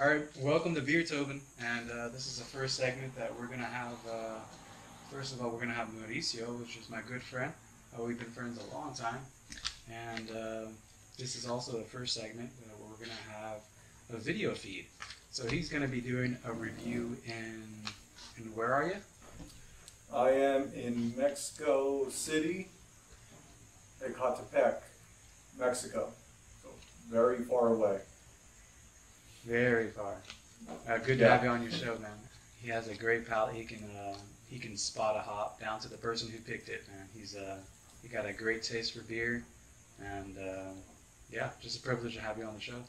All right, welcome to BeerTuben, and uh, this is the first segment that we're gonna have. Uh, first of all, we're gonna have Mauricio, which is my good friend. Uh, we've been friends a long time, and uh, this is also the first segment where we're gonna have a video feed. So he's gonna be doing a review in. And where are you? I am in Mexico City, Ecatepec, Mexico. So very far away. Very far. Uh, good to Yeah. have you on your show, man. He has a great palate. He can uh, he can spot a hop down to the person who picked it, man. He's uh he got a great taste for beer, and uh, yeah, just a privilege to have you on the show.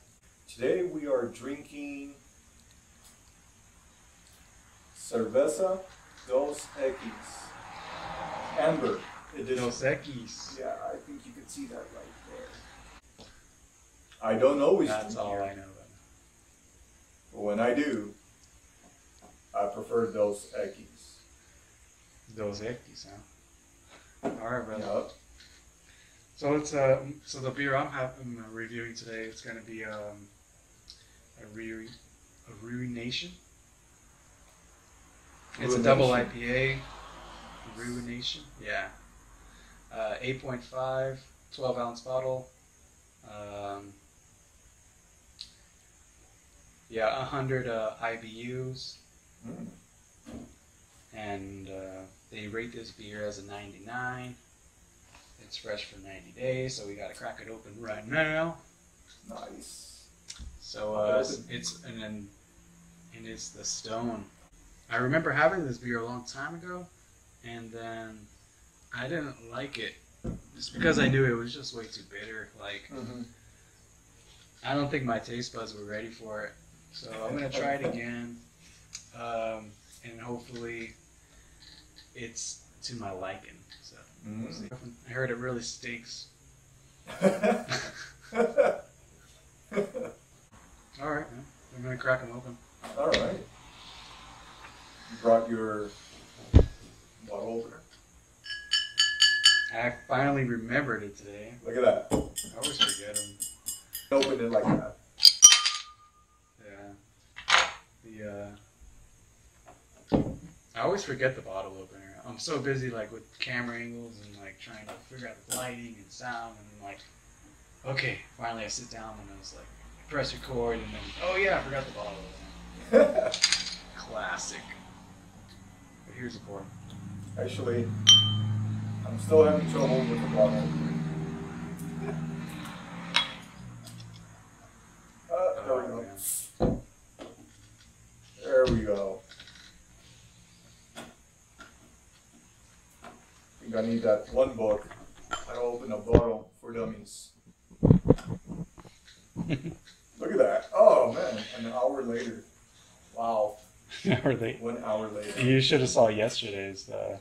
Today we are drinking Cerveza Dos Equis Amber Edition. Dos Equis. Yeah, I think you can see that right there. I don't always That's all beer, I know. But when I do, I prefer Dos Equis. Dos Equis, huh? All right, brother. Yup. So it's uh so the beer I'm having uh, reviewing today it's gonna be um a Rui a Ruination. It's a double IPA. Ruination. Yeah. Uh, 8.5, 12 ounce bottle. Um, yeah, 100 uh, IBUs. Mm. And uh, they rate this beer as a 99. It's fresh for 90 days, so we gotta crack it open right now. Nice. So uh, it's, and then and it's the Stone. I remember having this beer a long time ago, and then I didn't like it just because I knew it was just way too bitter. Like Mm-hmm. I don't think my taste buds were ready for it. So I'm gonna try it again, um, and hopefully it's to my liking. So we'll see. I heard it really stinks. All right, man. I'm gonna crack them open. All right. You brought your bottle opener. I finally remembered it today. Look at that. I always forget them. Open it like that. Yeah. The uh, I always forget the bottle opener. I'm so busy like with camera angles and like trying to figure out the lighting and sound and like, okay, finally I sit down and I was like, press record and then oh yeah, I forgot the bottle opener. Classic. But here's the pour. Actually, I'm still having trouble with the bottle opener. Uh, there we go. man. There we go. I think I need that one book. How to open a bottle for dummies. Look at that. Oh man, an hour later. Wow. Or they- One hour later. You should have saw yesterday's uh,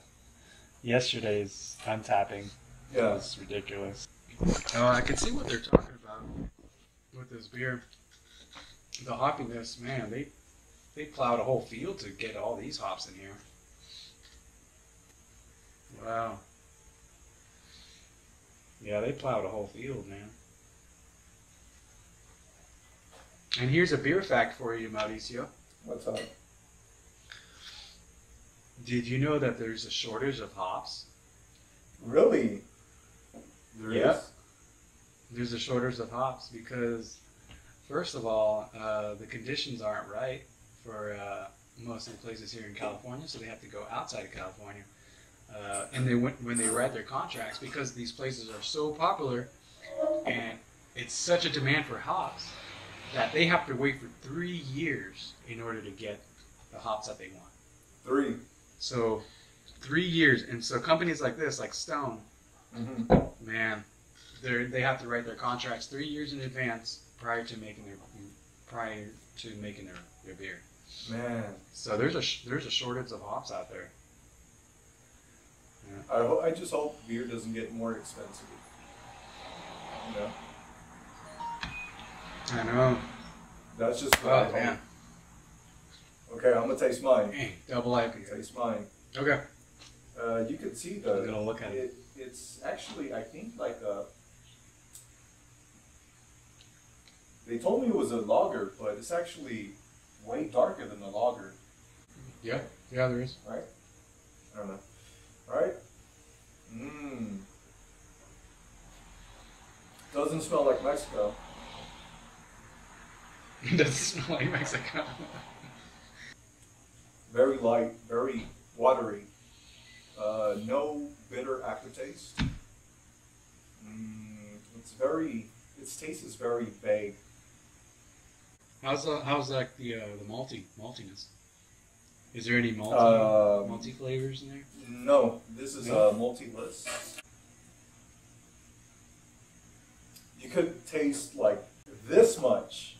yesterday's untapping. It Yeah. was ridiculous. Oh, I can see what they're talking about with this beer. The hoppiness, man, they they plowed a whole field to get all these hops in here. Wow. Yeah, they plowed a whole field, man. And here's a beer fact for you, Mauricio. What's up? Did you know that there's a shortage of hops? Really? There is. Yeah. There's a shortage of hops because, first of all, uh, the conditions aren't right for uh, most of the places here in California, so they have to go outside of California. Uh, and they went, when they write their contracts, because these places are so popular and it's such a demand for hops that they have to wait for three years in order to get the hops that they want. Three. So, three years, and so companies like this, like Stone, Mm-hmm. Man, they they have to write their contracts three years in advance prior to making their prior to making their, their beer. Man, So there's a sh- there's a shortage of hops out there. I, ho- I just hope beer doesn't get more expensive. You know, I know. that's just what Oh I man, Okay, I'm gonna taste mine. Dang, double IPA. Taste mine. Okay, Uh, you can see the. I'm the. gonna look at it. it. It's actually, I think, like a. They told me it was a lager, but it's actually way darker than the lager, Yeah, yeah, there is. right? I don't know. Right? Mmm. Doesn't smell like Mexico. Doesn't smell like Mexico. Very light, very watery. Uh, no bitter aftertaste. Mm, it's very, its taste is very vague. How's uh, how's like the uh, the malty maltiness? Is there any malty Um, malty flavors in there? No, this is No? a multi-list. You could taste like this much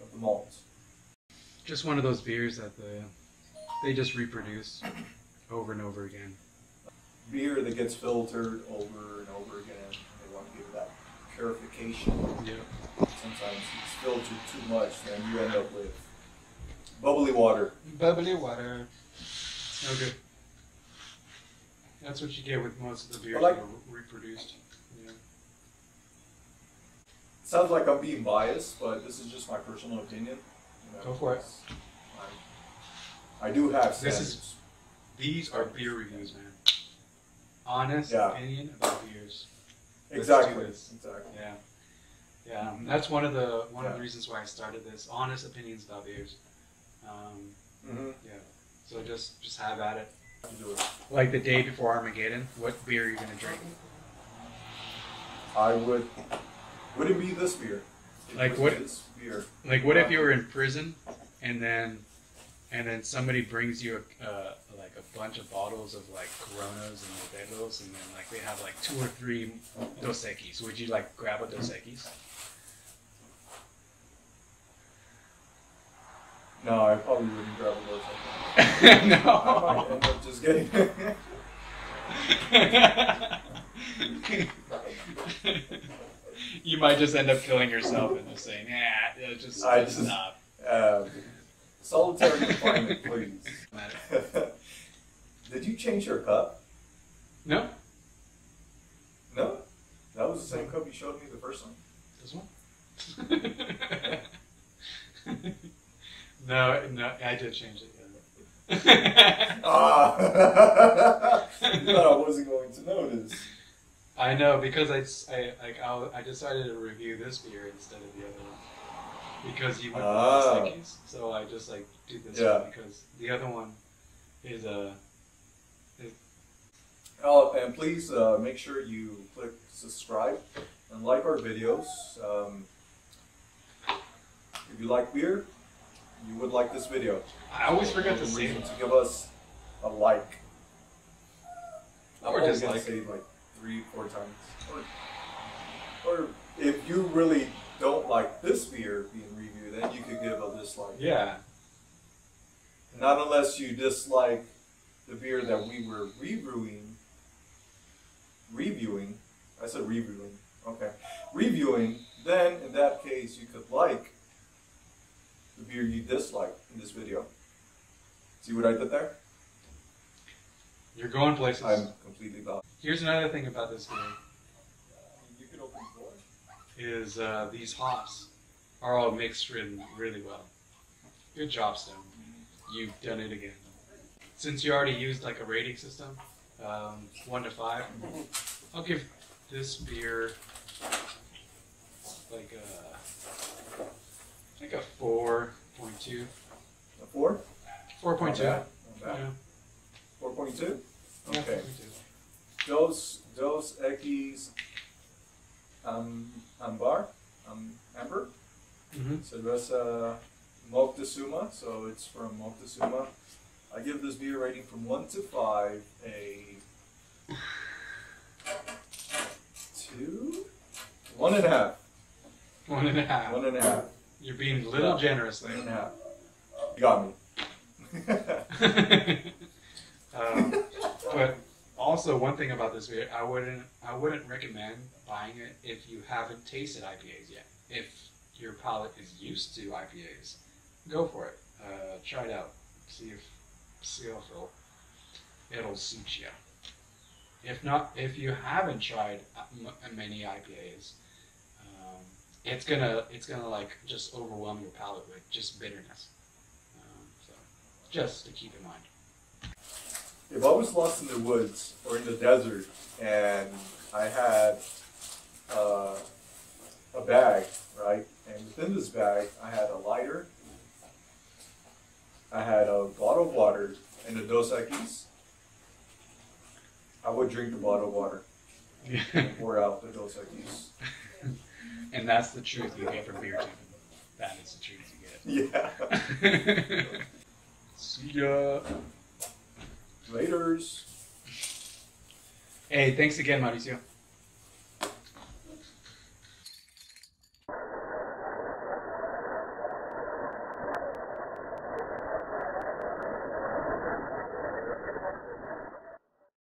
of the malt. Just one of those beers that the they just reproduce over and over again. Beer that gets filtered over and over again. They want to give that purification. Yeah. Sometimes it's filtered too much, then you end up with bubbly water. Bubbly water. No good. That's what you get with most of the beers like- that are reproduced. Yeah. Sounds like I'm being biased, but this is just my personal opinion. You know, Go for it. I, I do have This is- These are beer reviews, man. Honest Yeah. opinion about beers. exactly. Exactly. Yeah. Yeah. That's one of the one of the reasons why I started this. Honest opinions about beers. Um, hmm yeah. So just just have at it. You do it. Like the day before Armageddon, what beer are you gonna drink? I would. Would it be this beer? It Like what- This beer. Like, what if you were in prison, and then, and then somebody brings you a, uh, like a bunch of bottles of like Coronas and Modelos, and then like they have like two or three Dos Equis. Would you like grab a Dos Equis? No, I probably wouldn't grab a those. I might end up just getting. you might just end up killing yourself and just saying, "Nah, yeah, just, I just just- stop." um, solitary confinement, please. Did you change your cup? No, No, that was the same cup you showed me the first time. this one. No, no, I did change it. Yeah. Ah, thought I wasn't going to notice. I know because I, I- like I, I decided to review this beer instead of the other one because you went Ah. with the stickies. So I just like do this Yeah. one because the other one is a Oh, and please uh, make sure you click subscribe and like our videos. Um, if you like beer, you would like this video. I always forget to say reason to give us a like. I'm Or only dislike. gonna say like three, four times. Or, or if you really don't like this beer being reviewed, then you could give a dislike. Yeah, Not unless you dislike the beer that we were reviewing. Reviewing. I said reviewing. Okay. Reviewing. Then, in that case, you could like beer you dislike in this video. See what I did there? you're going places. I'm completely lost. Here's another thing about this beer You could open the door. is uh, these hops are all mixed in really well. Good job, Stone. You've done it again. Since you already used like a rating system, um, one to five, I'll give this beer like a like a four point two. A four? Four point two. Not Yeah. bad. Not bad. 4.2? Yeah, Okay. 4.2. Dos, dos Equis um, Ambar, um, Amber, Mhm. Cerveza Moctezuma, so it's from Moctezuma. I give this beer rating from 1 to 5 a 2? One and a half. One and a half. One and a half. You're being a little Yeah. generous One and a there. half. You got me. um, but also one thing about this beer, I wouldn't I wouldn't recommend buying it if you haven't tasted IPAs yet. If your palate is used to IPAs, go for it. Uh, try it out. See if see if it'll, it'll suit you. If not, if you haven't tried m- many IPAs, it's gonna it's gonna like just overwhelm your palate with just bitterness. So, Just to keep in mind. If I was lost in the woods or in the desert and I had uh, a bag, right? And within this bag, I had a lighter, I had a bottle of water, and a Dos Equis. I would drink the bottle of water and pour out the Dos Equis. And that's the truth you get from Beer Tuben. That is the truth you get. Yeah. See ya. Laters. Hey, thanks again, Mauricio.